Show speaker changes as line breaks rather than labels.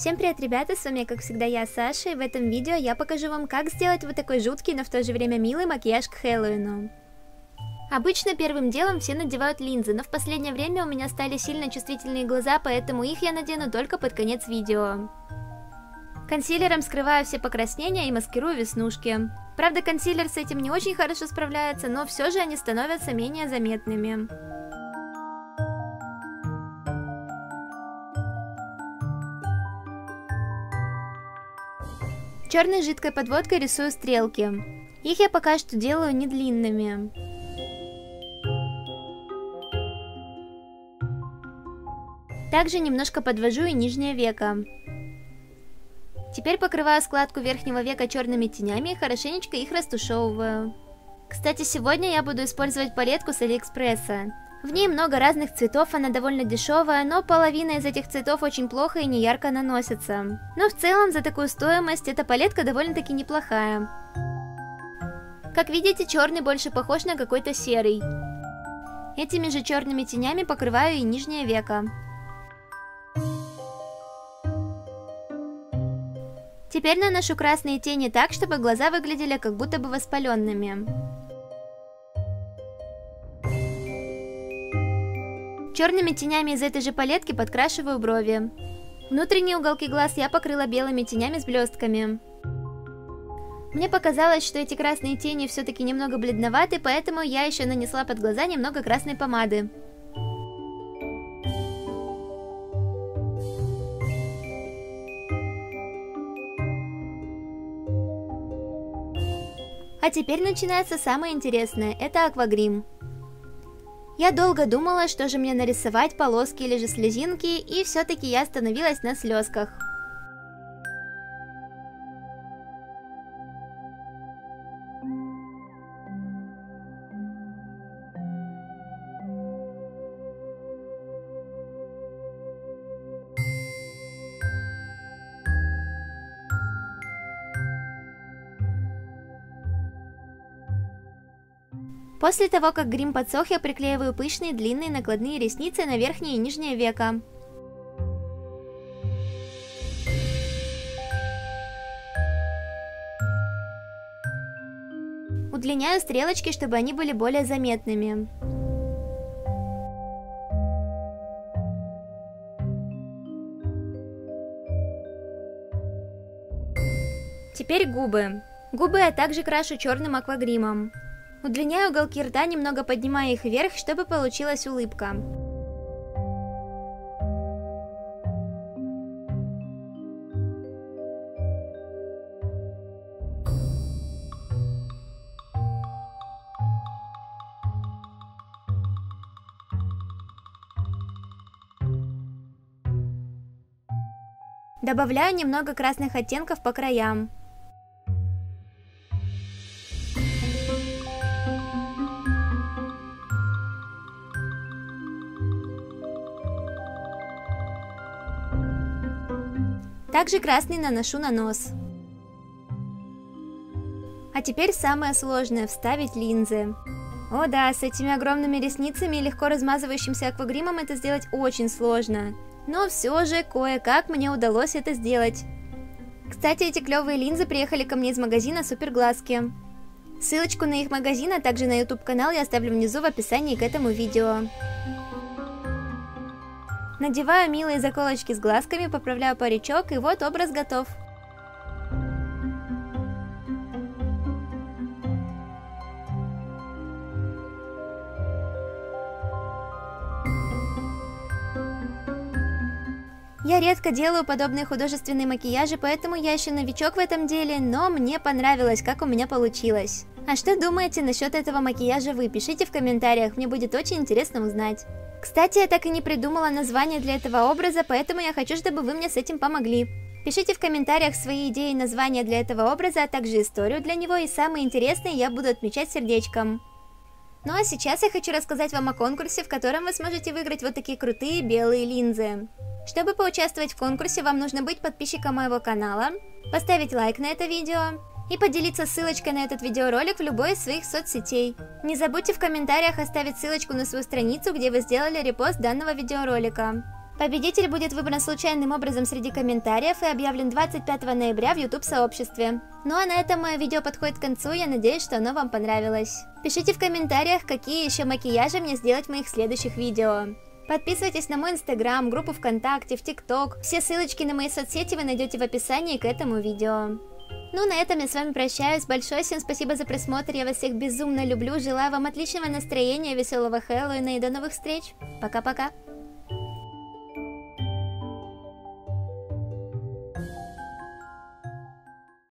Всем привет, ребята, с вами, как всегда, я, Саша, и в этом видео я покажу вам, как сделать вот такой жуткий, но в то же время милый макияж к Хэллоуину. Обычно первым делом все надевают линзы, но в последнее время у меня стали сильно чувствительные глаза, поэтому их я надену только под конец видео. Консилером скрываю все покраснения и маскирую веснушки. Правда, консилер с этим не очень хорошо справляется, но все же они становятся менее заметными. Черной жидкой подводкой рисую стрелки. Их я пока что делаю не длинными. Также немножко подвожу и нижнее веко. Теперь покрываю складку верхнего века черными тенями и хорошенечко их растушевываю. Кстати, сегодня я буду использовать палетку с Алиэкспресса. В ней много разных цветов, она довольно дешевая, но половина из этих цветов очень плохо и неярко наносится. Но в целом за такую стоимость эта палетка довольно-таки неплохая. Как видите, черный больше похож на какой-то серый. Этими же черными тенями покрываю и нижнее веко. Теперь наношу красные тени так, чтобы глаза выглядели как будто бы воспаленными. Черными тенями из этой же палетки подкрашиваю брови. Внутренние уголки глаз я покрыла белыми тенями с блестками. Мне показалось, что эти красные тени все-таки немного бледноваты, поэтому я еще нанесла под глаза немного красной помады. А теперь начинается самое интересное, это аквагрим. Я долго думала, что же мне нарисовать, полоски или же слезинки, и все-таки я остановилась на слезках. После того, как грим подсох, я приклеиваю пышные длинные накладные ресницы на верхнее и нижнее веко. Удлиняю стрелочки, чтобы они были более заметными. Теперь губы. Губы я также крашу черным аквагримом. Удлиняю уголки рта, немного поднимая их вверх, чтобы получилась улыбка. Добавляю немного красных оттенков по краям. Также красный наношу на нос. А теперь самое сложное – вставить линзы. О да, с этими огромными ресницами и легко размазывающимся аквагримом это сделать очень сложно. Но все же кое-как мне удалось это сделать. Кстати, эти клевые линзы приехали ко мне из магазина Суперглазки. Ссылочку на их магазин, а также на YouTube канал я оставлю внизу в описании к этому видео. Надеваю милые заколочки с глазками, поправляю паричок, и вот образ готов. Я редко делаю подобные художественные макияжи, поэтому я еще новичок в этом деле, но мне понравилось, как у меня получилось. А что думаете насчет этого макияжа вы? Пишите в комментариях, мне будет очень интересно узнать. Кстати, я так и не придумала название для этого образа, поэтому я хочу, чтобы вы мне с этим помогли. Пишите в комментариях свои идеи и названия для этого образа, а также историю для него, и самые интересные я буду отмечать сердечком. Ну а сейчас я хочу рассказать вам о конкурсе, в котором вы сможете выиграть вот такие крутые белые линзы. Чтобы поучаствовать в конкурсе, вам нужно быть подписчиком моего канала, поставить лайк на это видео, и поделиться ссылочкой на этот видеоролик в любой из своих соцсетей. Не забудьте в комментариях оставить ссылочку на свою страницу, где вы сделали репост данного видеоролика. Победитель будет выбран случайным образом среди комментариев и объявлен 25 ноября в YouTube сообществе. Ну а на этом мое видео подходит к концу, я надеюсь, что оно вам понравилось. Пишите в комментариях, какие еще макияжи мне сделать в моих следующих видео. Подписывайтесь на мой инстаграм, группу ВКонтакте, в ТикТок. Все ссылочки на мои соцсети вы найдете в описании к этому видео. Ну, на этом я с вами прощаюсь. Большое всем спасибо за просмотр. Я вас всех безумно люблю. Желаю вам отличного настроения, веселого Хэллоуина и до новых встреч. Пока-пока.